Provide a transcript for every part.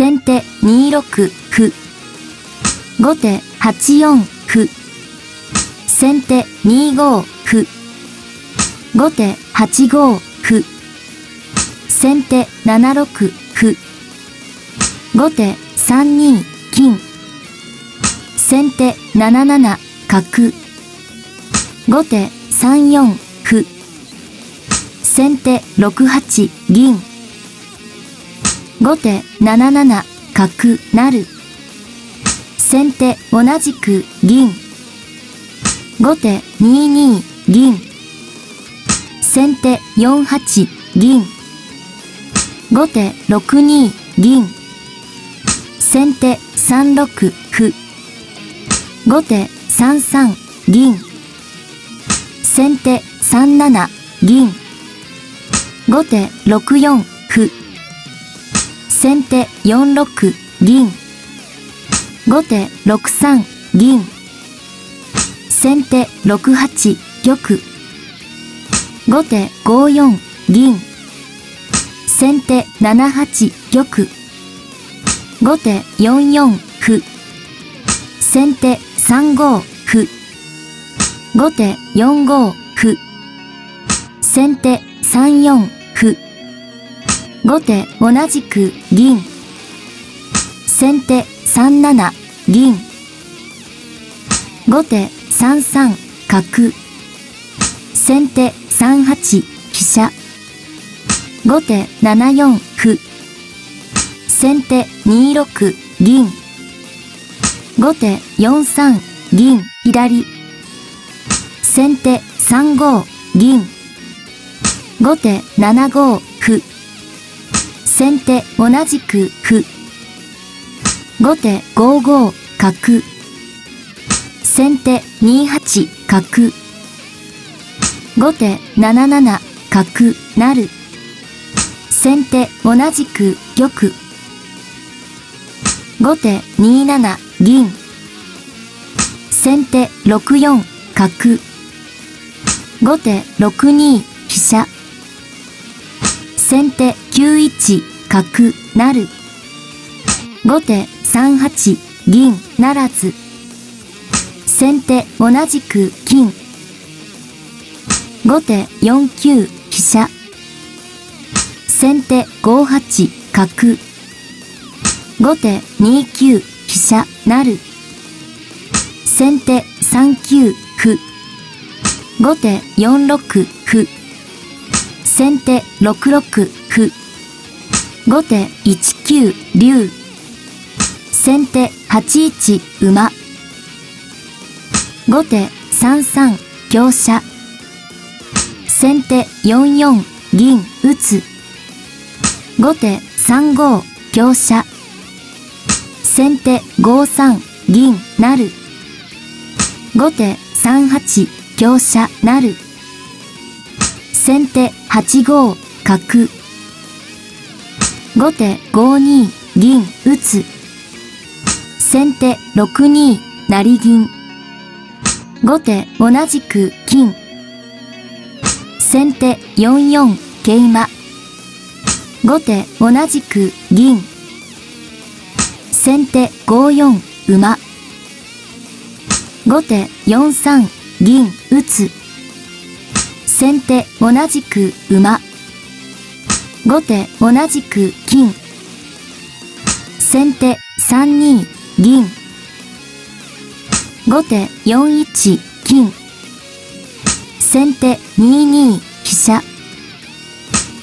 先手2六歩。後手8四歩。先手2五歩。後手8五歩。先手7六歩。後手3二金。先手7七角。後手3四歩。先手6八銀。後手7七角成。先手同じく銀。後手2二銀。先手4八銀。後手6二銀。先手3六歩。後手3三銀。先手3七銀。後手6四。先手4六銀。後手6三銀。先手6八玉。後手5四銀。先手7八玉。後手4四歩。先手3五歩。後手4五歩。先手3四。後手同じく銀。先手3七銀。後手3三角。先手3八飛車。後手7四歩。先手2六銀。後手4三銀左。先手3五銀。後手7五歩。先手同じく歩。後手5五角。先手2八角。後手7七角成。先手同じく玉。後手2七銀。先手6四角。後手6二飛車。先手9一角成。後手3八銀ならず。先手同じく金。後手4九飛車。先手5八角。後手2九飛車成。先手3九歩。後手4六歩。先手6六歩。後手1九竜。先手8一馬。後手3三香車。先手4四銀打つ。後手3五香車。先手5三銀成。後手3八香車成。先手8五角。後手5二銀打つ。先手6二成銀。後手同じく金。先手4四桂馬。後手同じく銀。先手5四馬。後手4三銀打つ。先手同じく馬。後手同じく金。先手3二銀。後手4一金。先手2二飛車。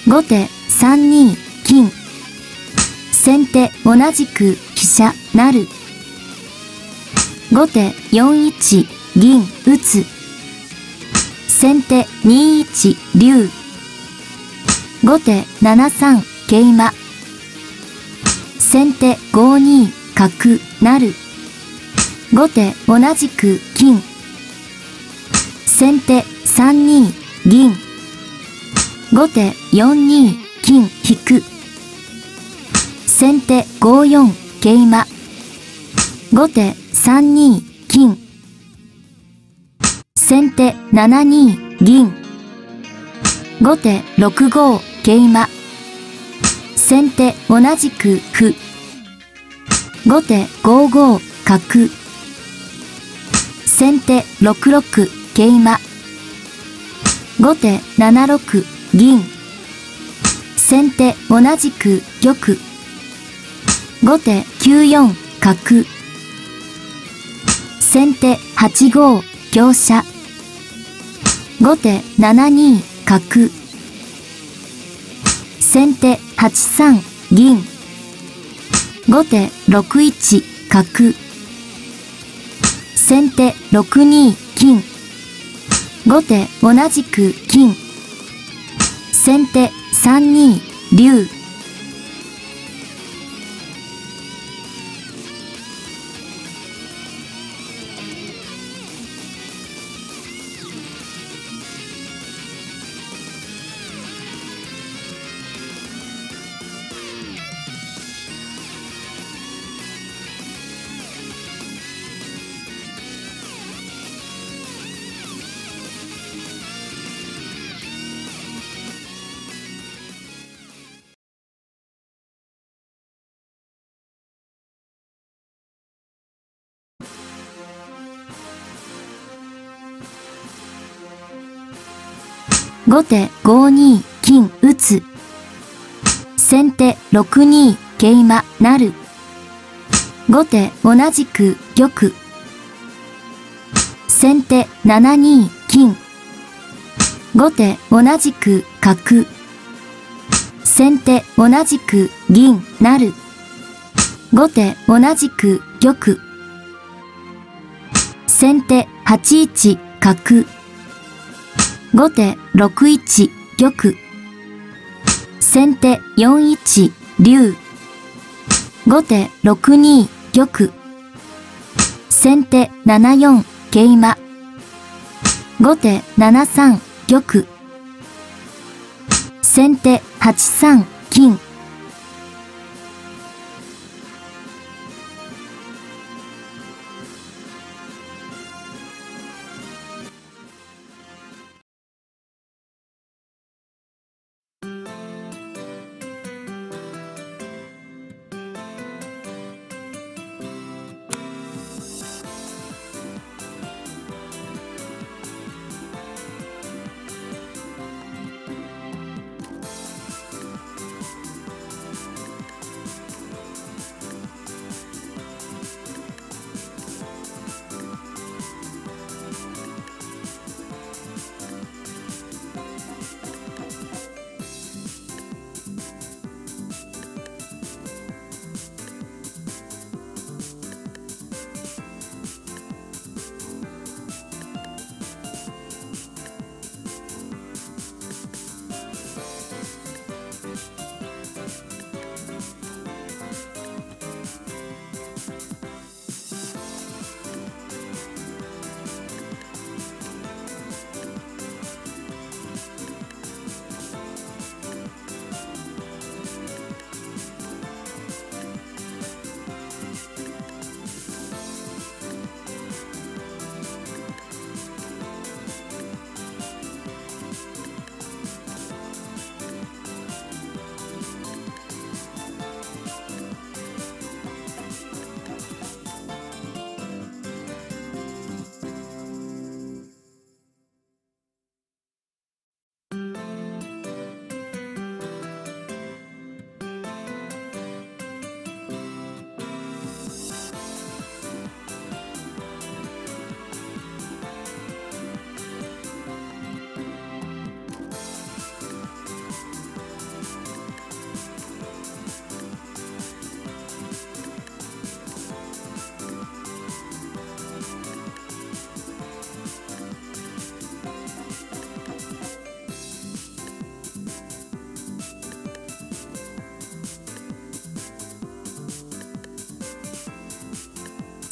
後手3二金。先手同じく飛車成。後手4一銀打つ。先手2一竜。後手7三桂馬。先手5二角成。後手同じく金。先手3二銀。後手4二金引く。先手5四桂馬。後手3二金。先手7二銀。後手6五桂馬。先手同じく歩。後手5五角。先手6六桂馬。後手7六銀。先手同じく玉。後手9四角。先手8五香車。後手7二角。先手8三銀。後手6一角。先手6二金。後手同じく金。先手3二竜。後手5二金打つ。先手6二桂馬なる。後手同じく玉。先手7二金。後手同じく角。先手同じく銀なる。後手同じく玉。先手8一角。後手6一玉。先手4一竜。後手6二玉。先手7四桂馬。後手7三玉。先手8三金。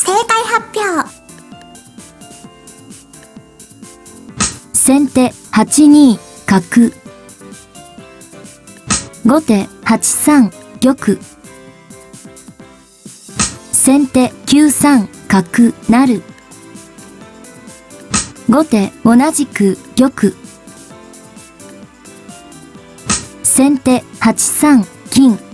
正解発表先手8二角。後手8三玉。先手9三角なる。後手同じく玉。先手8三金。